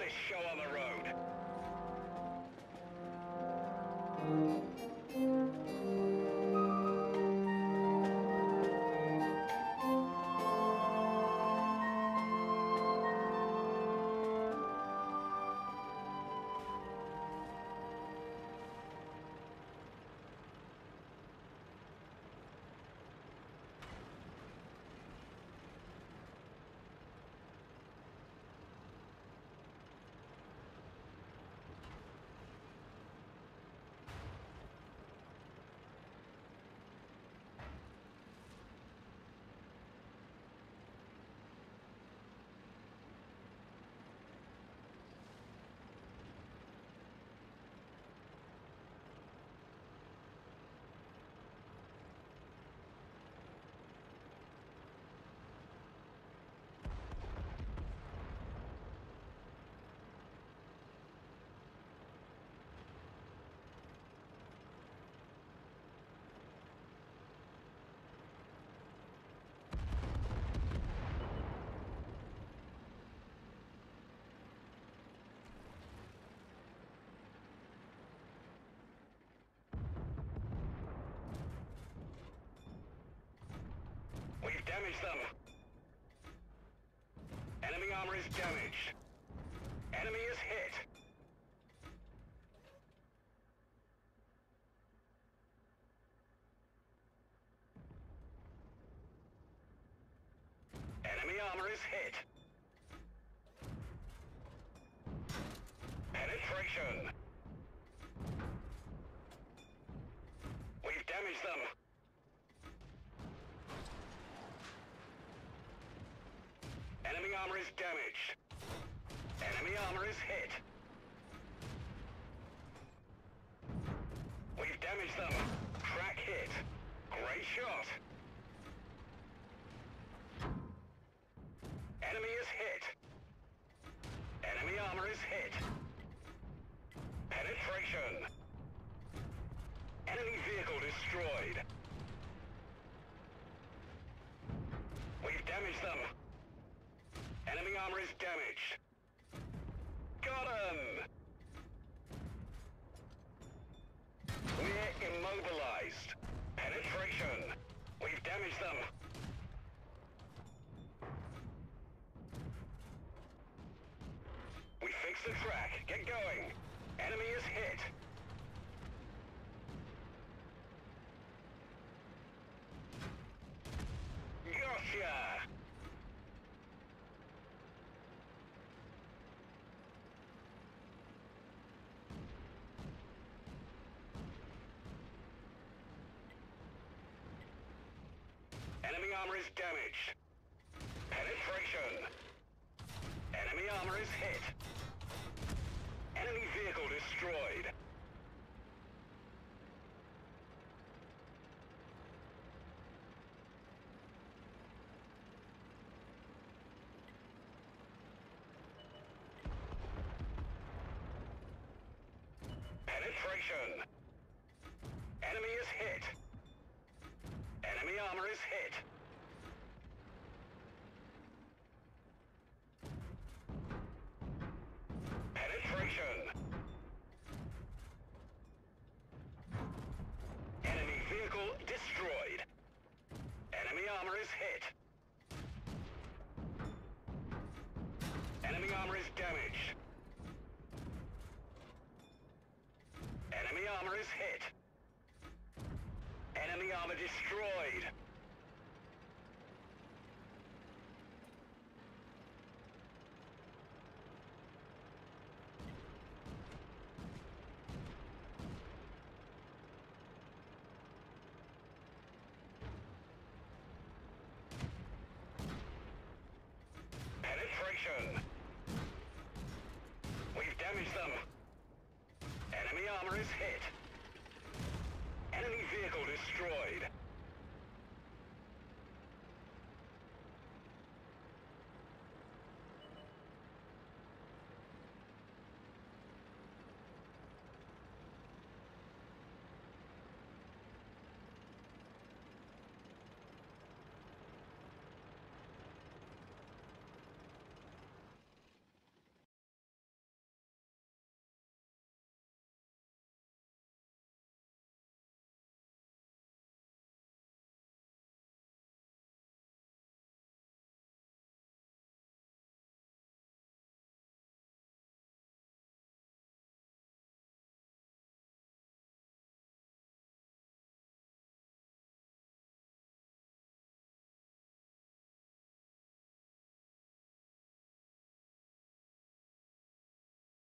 this show on the road. Damaged them. Enemy armor is damaged. Enemy is hit. Enemy armor is hit. Penetration. We've damaged them. Enemy armor is damaged. Enemy armor is hit. We've damaged them. Crack hit. Great shot. Enemy is hit. Enemy armor is hit. Penetration. Enemy vehicle destroyed. Armor is damaged. Got him! We're immobilized. Penetration. We've damaged them. We fixed the track. Get going. Enemy is hit. Enemy armor is damaged. Penetration. Enemy armor is hit. Enemy vehicle destroyed. Penetration. Enemy is hit. Armor is hit. Penetration. Enemy vehicle destroyed. Enemy armor is hit. Enemy armor is damaged. Enemy armor is hit. Enemy armor destroyed. Penetration. We've damaged them. Enemy armor is hit.